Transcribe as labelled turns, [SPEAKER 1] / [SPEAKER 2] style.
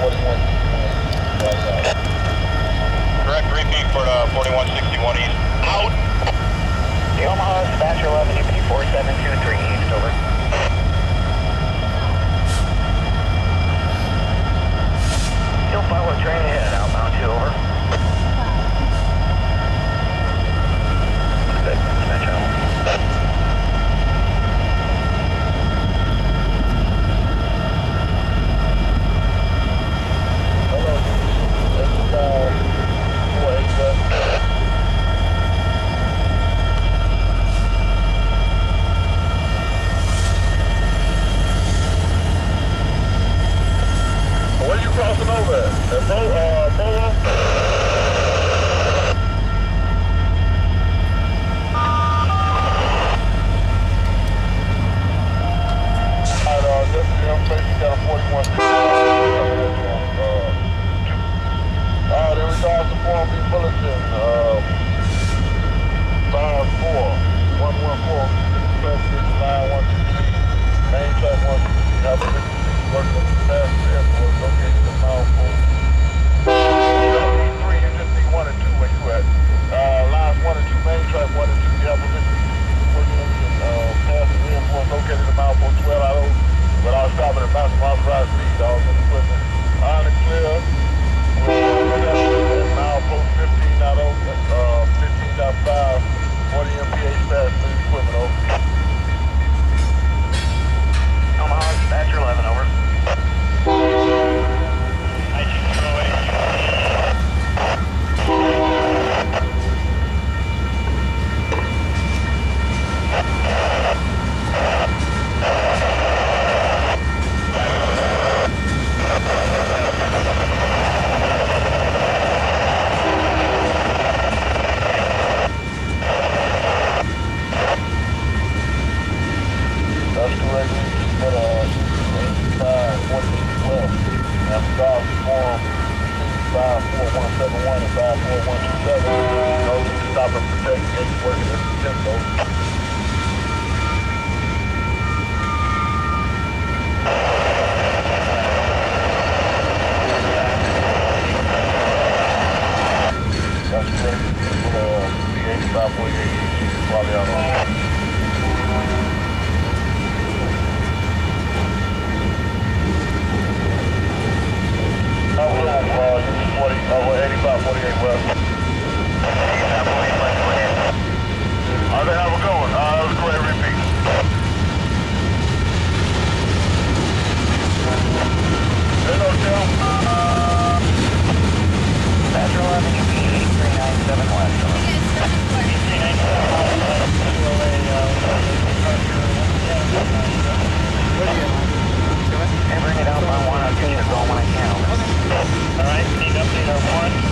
[SPEAKER 1] Direct repeat for uh, the 4161 east. Out.
[SPEAKER 2] The Omaha dispatcher 11 UP 4723 east.
[SPEAKER 3] They 771 and 54127. Those stop and the is probably out on.
[SPEAKER 2] one.